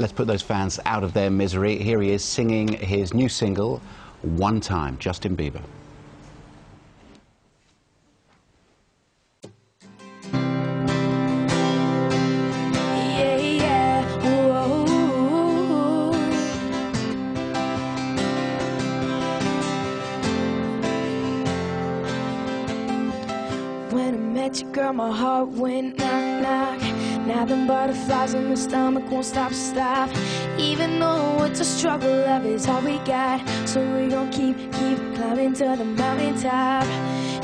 Let's put those fans out of their misery. Here he is singing his new single, One Time, Justin Bieber. Met you, girl, my heart went knock, knock. Now them butterflies in my stomach won't stop, stop. Even though it's a struggle, love is all we got. So we gon' keep, keep climbing to the mountaintop.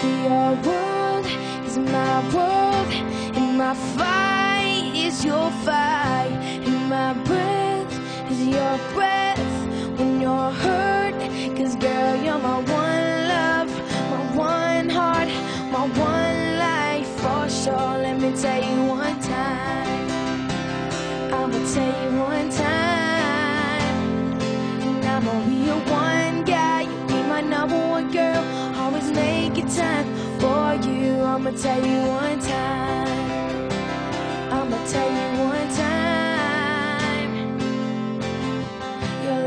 Your world is my world, and my fight is your fight, and my breath is your breath for sure. Let me tell you one time. I'ma tell you one time. And I'ma be your one guy. You be my number one girl. Always make it time for you. I'ma tell you one time. I'ma tell you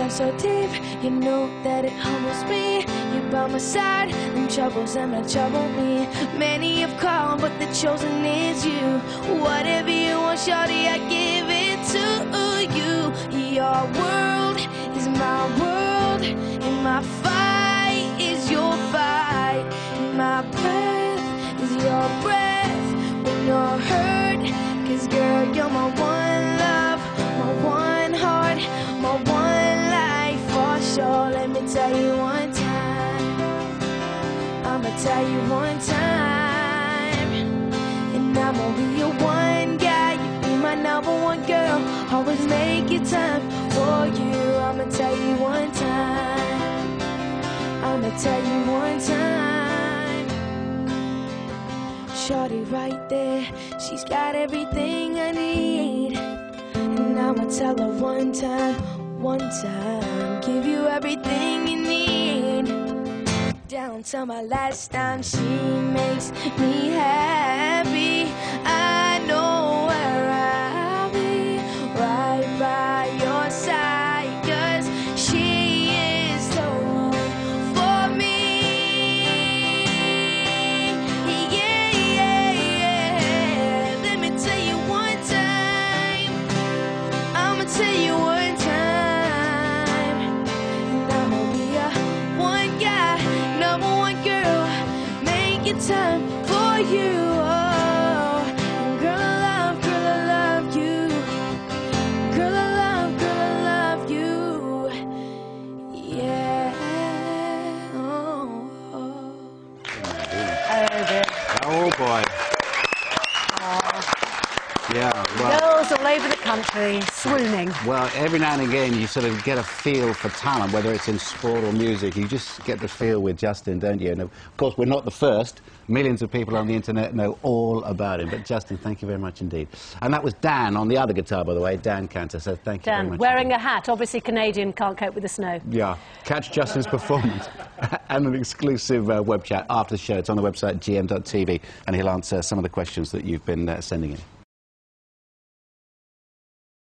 So deep, you know that it humbles me. You're by my side, them troubles and not trouble me. Many have called, but the chosen is you. Whatever you want, shorty, I give it to you. Your world is my world, and my fight is your fight. And my breath is your breath when you're hurt. Cause girl, you're my one I'ma tell you one time. And I'ma be your one guy. You be my number one girl. Always make it time for you. I'ma tell you one time. I'ma tell you one time. Shorty right there, she's got everything I need. And I'ma tell her one time, one time, give you everything. Down to my last dime, she makes me happy. Time for you. Oh, girl, I love, girl, I love you. Girl, I love, girl, I love you. Yeah. Oh, oh. Oh, boy. Yeah, well, all over the country swooning. well, every now and again you sort of get a feel for talent, whether it's in sport or music. You just get the feel with Justin, don't you? And of course, we're not the first. Millions of people on the internet know all about him. But Justin, thank you very much indeed. And that was Dan on the other guitar, by the way, Dan Kanter. So thank you very Dan, much. wearing a hat. Obviously, Canadian can't cope with the snow. Yeah, catch Justin's performance and an exclusive uh, web chat after the show. It's on the website gm.tv, and he'll answer some of the questions that you've been uh, sending in.